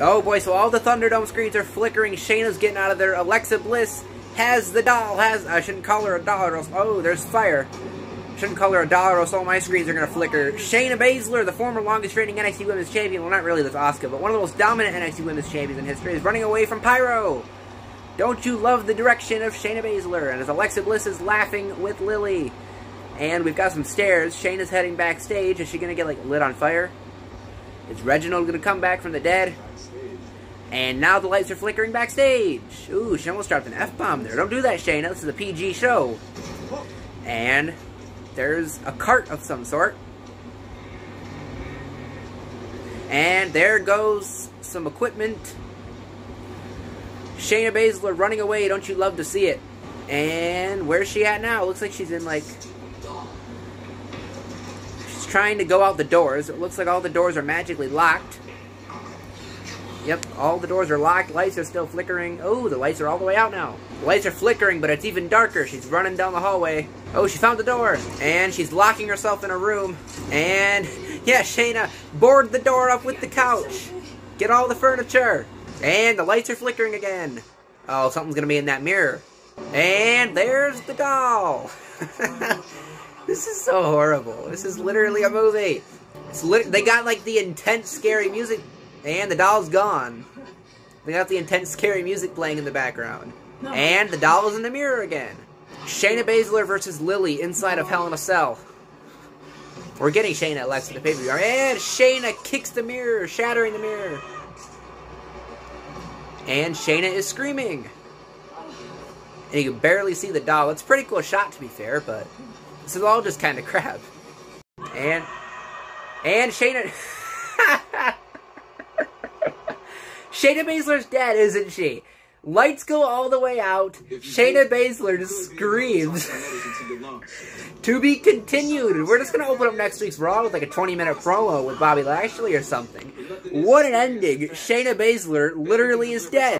Oh boy, so all the Thunderdome screens are flickering. Shayna's getting out of there. Alexa Bliss has the doll. Has I shouldn't call her a doll. Or else, oh, there's fire. Shouldn't call her a doll, or else all my screens are gonna flicker. Shayna Baszler, the former longest-reigning NXT Women's Champion. Well, not really. That's Asuka, but one of the most dominant NXT Women's Champions in history is running away from Pyro. Don't you love the direction of Shayna Baszler? And as Alexa Bliss is laughing with Lily. And we've got some stairs. Shayna's heading backstage. Is she going to get, like, lit on fire? Is Reginald going to come back from the dead? And now the lights are flickering backstage. Ooh, she almost dropped an F-bomb there. Don't do that, Shayna. This is a PG show. And there's a cart of some sort. And there goes some equipment. Shayna Baszler running away. Don't you love to see it? And where's she at now? Looks like she's in like... She's trying to go out the doors. It looks like all the doors are magically locked. Yep, all the doors are locked. Lights are still flickering. Oh, the lights are all the way out now. The lights are flickering, but it's even darker. She's running down the hallway. Oh, she found the door. And she's locking herself in a room. And, yeah, Shayna board the door up with the couch. Get all the furniture. And the lights are flickering again. Oh, something's going to be in that mirror. And there's the doll. this is so horrible. This is literally a movie. It's lit they got like the intense, scary music and the doll's gone. We got the intense, scary music playing in the background. And the doll is in the mirror again. Shayna Baszler versus Lily inside of Hell in a Cell. We're getting Shayna at Lex the pay-per-view. And Shayna kicks the mirror, shattering the mirror. And Shayna is screaming. And you can barely see the doll. It's a pretty cool shot, to be fair, but this is all just kind of crap. And... And Shayna... Shayna Baszler's dead, isn't she? Lights go all the way out. Shayna Baszler screams. to be continued. We're just going to open up next week's Raw with like a 20 minute promo with Bobby Lashley or something. What an ending. Shayna Baszler literally is dead.